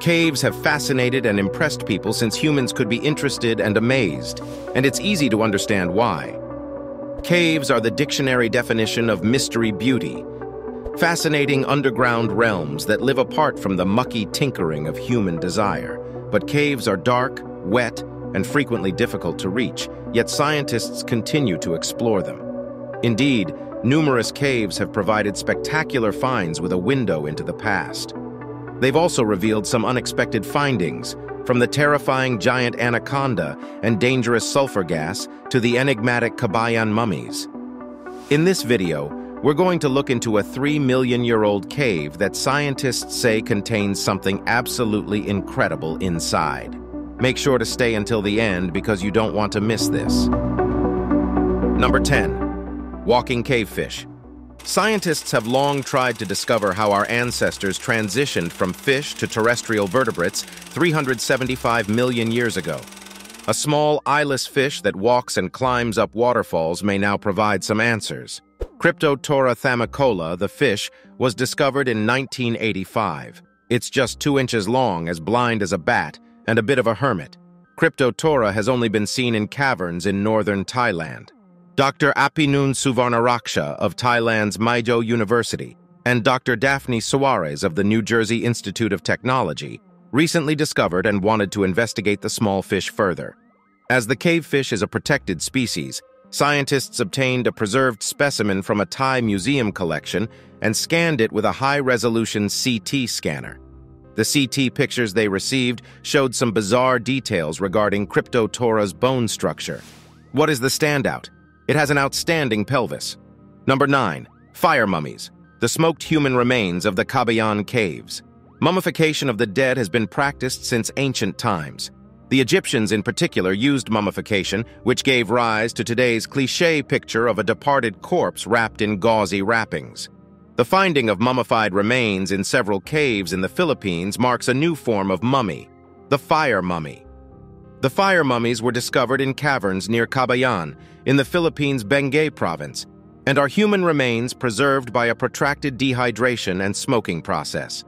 Caves have fascinated and impressed people since humans could be interested and amazed, and it's easy to understand why. Caves are the dictionary definition of mystery beauty, fascinating underground realms that live apart from the mucky tinkering of human desire. But caves are dark, wet, and frequently difficult to reach, yet scientists continue to explore them. Indeed, numerous caves have provided spectacular finds with a window into the past. They've also revealed some unexpected findings, from the terrifying giant anaconda and dangerous sulfur gas to the enigmatic Kabayan mummies. In this video, we're going to look into a 3 million year old cave that scientists say contains something absolutely incredible inside. Make sure to stay until the end because you don't want to miss this. Number 10. Walking Cavefish Scientists have long tried to discover how our ancestors transitioned from fish to terrestrial vertebrates 375 million years ago. A small eyeless fish that walks and climbs up waterfalls may now provide some answers. Cryptotora thamicola, the fish, was discovered in 1985. It's just two inches long, as blind as a bat, and a bit of a hermit. Cryptotora has only been seen in caverns in northern Thailand. Dr. Apinun Suvarnaraksha of Thailand's Maejo University and Dr. Daphne Soares of the New Jersey Institute of Technology recently discovered and wanted to investigate the small fish further. As the cavefish is a protected species, scientists obtained a preserved specimen from a Thai museum collection and scanned it with a high-resolution CT scanner. The CT pictures they received showed some bizarre details regarding Cryptotora's bone structure. What is the standout? It has an outstanding pelvis. Number 9. Fire mummies, the smoked human remains of the Kabayan caves. Mummification of the dead has been practiced since ancient times. The Egyptians in particular used mummification, which gave rise to today's cliché picture of a departed corpse wrapped in gauzy wrappings. The finding of mummified remains in several caves in the Philippines marks a new form of mummy, the fire mummy. The fire mummies were discovered in caverns near Kabayan, in the Philippines' Benguet province, and are human remains preserved by a protracted dehydration and smoking process.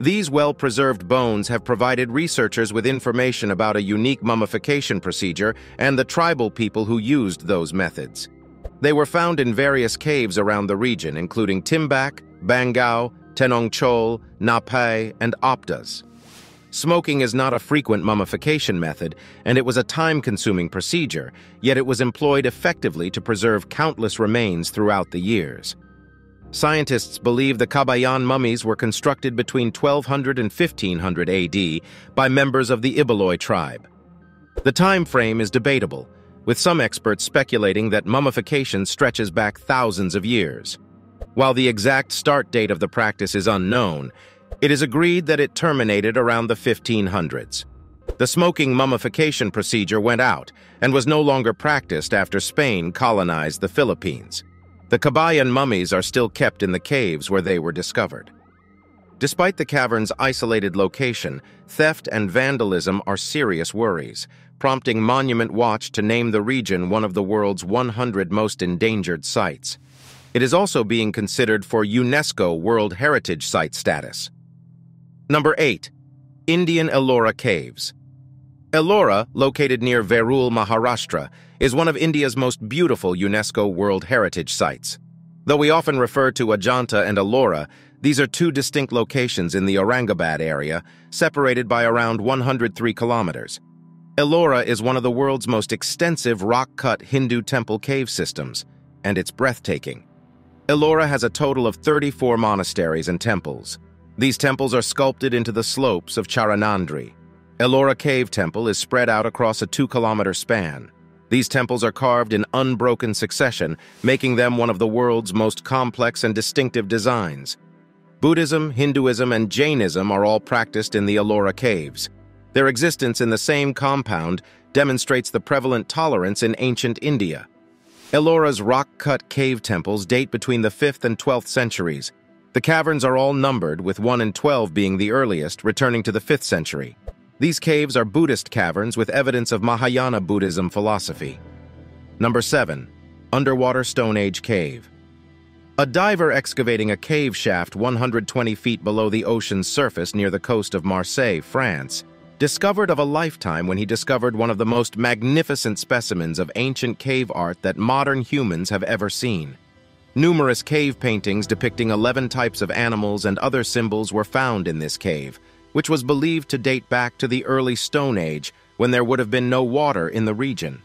These well-preserved bones have provided researchers with information about a unique mummification procedure and the tribal people who used those methods. They were found in various caves around the region, including Timbak, Bangao, Tenong Chol, Napai, and Opdas. Smoking is not a frequent mummification method, and it was a time-consuming procedure, yet it was employed effectively to preserve countless remains throughout the years. Scientists believe the Kabayan mummies were constructed between 1200 and 1500 AD by members of the Ibaloi tribe. The time frame is debatable, with some experts speculating that mummification stretches back thousands of years. While the exact start date of the practice is unknown, it is agreed that it terminated around the 1500s. The smoking mummification procedure went out and was no longer practiced after Spain colonized the Philippines. The Kabayan mummies are still kept in the caves where they were discovered. Despite the cavern's isolated location, theft and vandalism are serious worries, prompting Monument Watch to name the region one of the world's 100 most endangered sites. It is also being considered for UNESCO World Heritage Site status. Number 8. Indian Ellora Caves. Ellora, located near Verul, Maharashtra, is one of India's most beautiful UNESCO World Heritage Sites. Though we often refer to Ajanta and Ellora, these are two distinct locations in the Aurangabad area, separated by around 103 kilometers. Ellora is one of the world's most extensive rock-cut Hindu temple cave systems, and it's breathtaking. Ellora has a total of 34 monasteries and temples. These temples are sculpted into the slopes of Charanandri. Ellora Cave Temple is spread out across a two-kilometer span. These temples are carved in unbroken succession, making them one of the world's most complex and distinctive designs. Buddhism, Hinduism, and Jainism are all practiced in the Ellora Caves. Their existence in the same compound demonstrates the prevalent tolerance in ancient India. Ellora's rock-cut cave temples date between the 5th and 12th centuries, the caverns are all numbered, with 1 and 12 being the earliest, returning to the 5th century. These caves are Buddhist caverns with evidence of Mahayana Buddhism philosophy. Number 7. Underwater Stone Age Cave. A diver excavating a cave shaft 120 feet below the ocean's surface near the coast of Marseille, France, discovered of a lifetime when he discovered one of the most magnificent specimens of ancient cave art that modern humans have ever seen. Numerous cave paintings depicting 11 types of animals and other symbols were found in this cave, which was believed to date back to the early Stone Age, when there would have been no water in the region.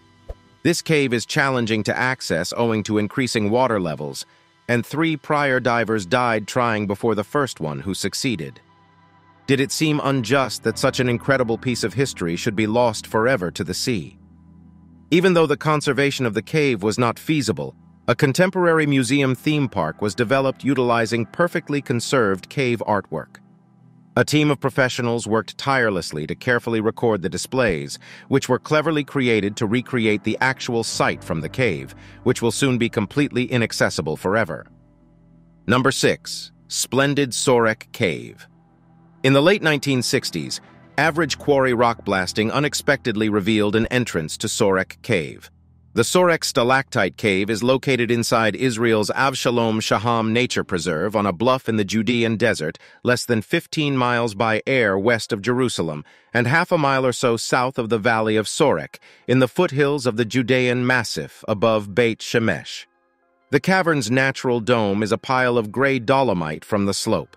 This cave is challenging to access owing to increasing water levels, and three prior divers died trying before the first one who succeeded. Did it seem unjust that such an incredible piece of history should be lost forever to the sea? Even though the conservation of the cave was not feasible, a contemporary museum theme park was developed utilizing perfectly conserved cave artwork. A team of professionals worked tirelessly to carefully record the displays, which were cleverly created to recreate the actual site from the cave, which will soon be completely inaccessible forever. Number 6. Splendid Sorek Cave In the late 1960s, average quarry rock blasting unexpectedly revealed an entrance to Sorek Cave. The Sorek Stalactite Cave is located inside Israel's Avshalom Shoham Nature Preserve on a bluff in the Judean desert, less than 15 miles by air west of Jerusalem, and half a mile or so south of the valley of Sorek, in the foothills of the Judean Massif above Beit Shemesh. The cavern's natural dome is a pile of gray dolomite from the slope.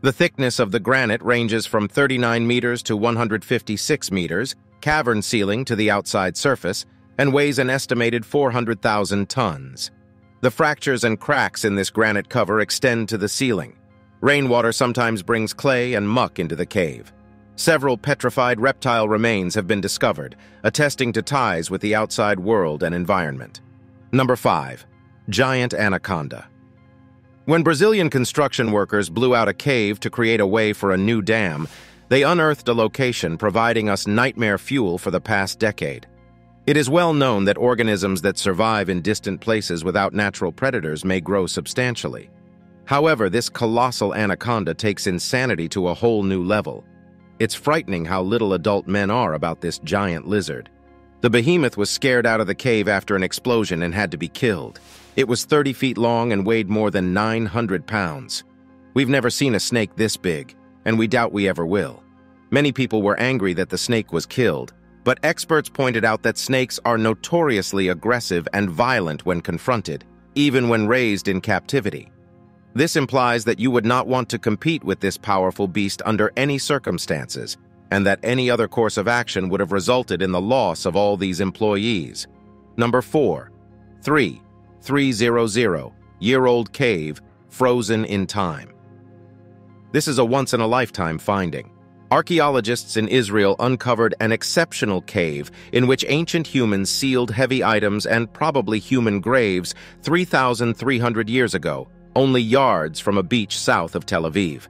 The thickness of the granite ranges from 39 meters to 156 meters, cavern ceiling to the outside surface, and weighs an estimated 400,000 tons. The fractures and cracks in this granite cover extend to the ceiling. Rainwater sometimes brings clay and muck into the cave. Several petrified reptile remains have been discovered, attesting to ties with the outside world and environment. Number 5. Giant Anaconda When Brazilian construction workers blew out a cave to create a way for a new dam, they unearthed a location providing us nightmare fuel for the past decade. It is well known that organisms that survive in distant places without natural predators may grow substantially. However, this colossal anaconda takes insanity to a whole new level. It's frightening how little adult men are about this giant lizard. The behemoth was scared out of the cave after an explosion and had to be killed. It was 30 feet long and weighed more than 900 pounds. We've never seen a snake this big, and we doubt we ever will. Many people were angry that the snake was killed, but experts pointed out that snakes are notoriously aggressive and violent when confronted, even when raised in captivity. This implies that you would not want to compete with this powerful beast under any circumstances, and that any other course of action would have resulted in the loss of all these employees. Number 4. 3. 300, year-old cave, frozen in time. This is a once-in-a-lifetime finding. Archaeologists in Israel uncovered an exceptional cave in which ancient humans sealed heavy items and probably human graves 3,300 years ago, only yards from a beach south of Tel Aviv.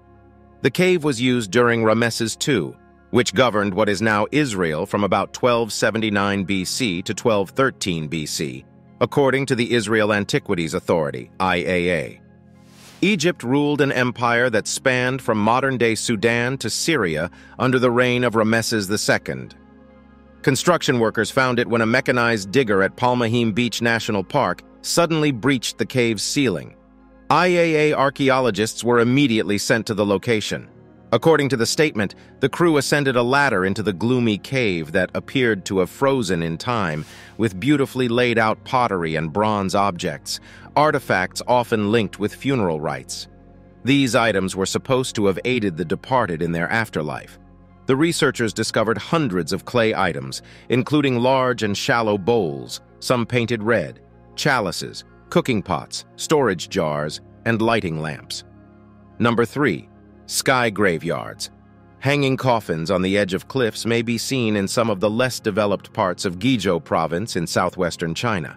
The cave was used during Ramesses II, which governed what is now Israel from about 1279 BC to 1213 BC, according to the Israel Antiquities Authority, IAA. Egypt ruled an empire that spanned from modern-day Sudan to Syria under the reign of Ramesses II. Construction workers found it when a mechanized digger at Palmahim Beach National Park suddenly breached the cave's ceiling. IAA archaeologists were immediately sent to the location. According to the statement, the crew ascended a ladder into the gloomy cave that appeared to have frozen in time, with beautifully laid out pottery and bronze objects, artifacts often linked with funeral rites. These items were supposed to have aided the departed in their afterlife. The researchers discovered hundreds of clay items, including large and shallow bowls, some painted red, chalices, cooking pots, storage jars, and lighting lamps. Number 3 Sky graveyards. Hanging coffins on the edge of cliffs may be seen in some of the less developed parts of Guizhou province in southwestern China.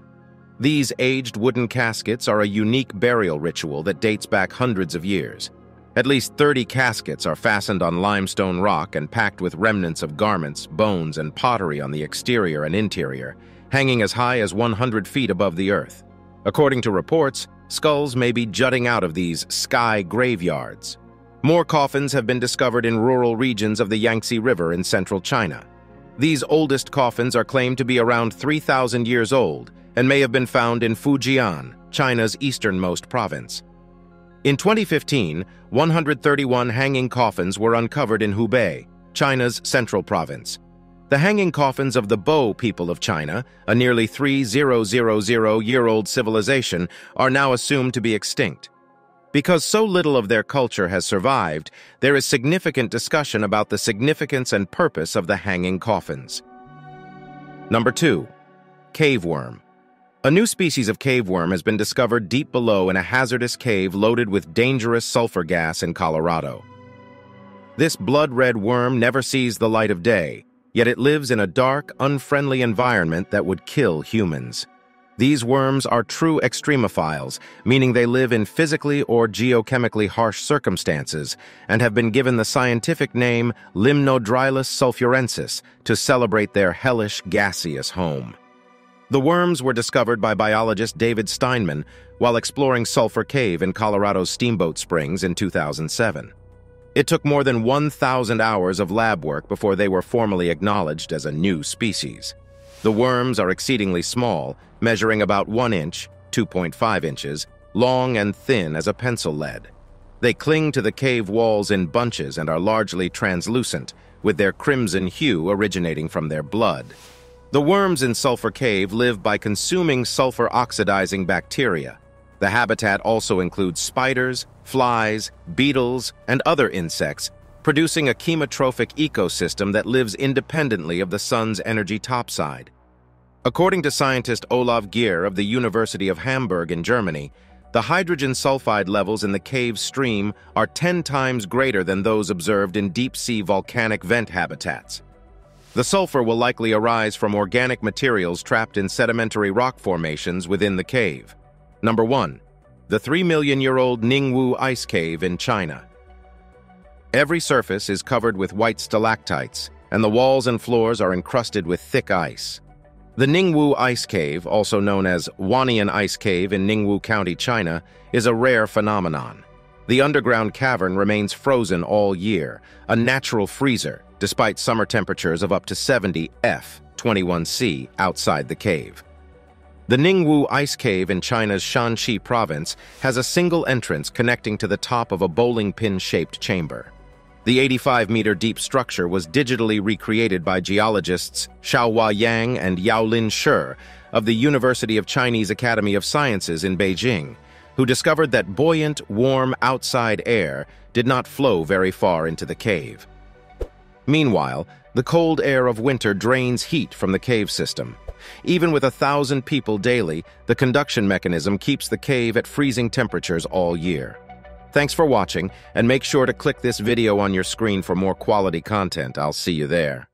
These aged wooden caskets are a unique burial ritual that dates back hundreds of years. At least 30 caskets are fastened on limestone rock and packed with remnants of garments, bones, and pottery on the exterior and interior, hanging as high as 100 feet above the earth. According to reports, skulls may be jutting out of these sky graveyards. More coffins have been discovered in rural regions of the Yangtze River in central China. These oldest coffins are claimed to be around 3,000 years old and may have been found in Fujian, China's easternmost province. In 2015, 131 hanging coffins were uncovered in Hubei, China's central province. The hanging coffins of the Bo people of China, a nearly 3000-year-old civilization, are now assumed to be extinct. Because so little of their culture has survived, there is significant discussion about the significance and purpose of the hanging coffins. Number 2. Cave worm. A new species of cave worm has been discovered deep below in a hazardous cave loaded with dangerous sulfur gas in Colorado. This blood-red worm never sees the light of day, yet it lives in a dark, unfriendly environment that would kill humans. These worms are true extremophiles, meaning they live in physically or geochemically harsh circumstances, and have been given the scientific name Limnodrilus sulfurensis to celebrate their hellish, gaseous home. The worms were discovered by biologist David Steinman while exploring Sulphur Cave in Colorado's Steamboat Springs in 2007. It took more than 1,000 hours of lab work before they were formally acknowledged as a new species. The worms are exceedingly small, measuring about 1 inch, 2.5 inches, long and thin as a pencil lead. They cling to the cave walls in bunches and are largely translucent, with their crimson hue originating from their blood. The worms in Sulphur Cave live by consuming sulfur-oxidizing bacteria. The habitat also includes spiders, flies, beetles, and other insects, producing a chemotrophic ecosystem that lives independently of the sun's energy topside. According to scientist Olav Giere of the University of Hamburg in Germany, the hydrogen sulfide levels in the cave stream are 10 times greater than those observed in deep-sea volcanic vent habitats. The sulfur will likely arise from organic materials trapped in sedimentary rock formations within the cave. Number 1. The 3 million year old Ningwu Ice Cave in China. Every surface is covered with white stalactites, and the walls and floors are encrusted with thick ice. The Ningwu Ice Cave, also known as Wannian Ice Cave in Ningwu County, China, is a rare phenomenon. The underground cavern remains frozen all year, a natural freezer, despite summer temperatures of up to 70 F 21C outside the cave. The Ningwu Ice Cave in China's Shanxi province has a single entrance connecting to the top of a bowling pin-shaped chamber. The 85-meter deep structure was digitally recreated by geologists Xiaohua Yang and Yaolin Shi of the University of Chinese Academy of Sciences in Beijing, who discovered that buoyant, warm outside air did not flow very far into the cave. Meanwhile, the cold air of winter drains heat from the cave system. Even with a thousand people daily, the conduction mechanism keeps the cave at freezing temperatures all year. Thanks for watching, and make sure to click this video on your screen for more quality content. I'll see you there.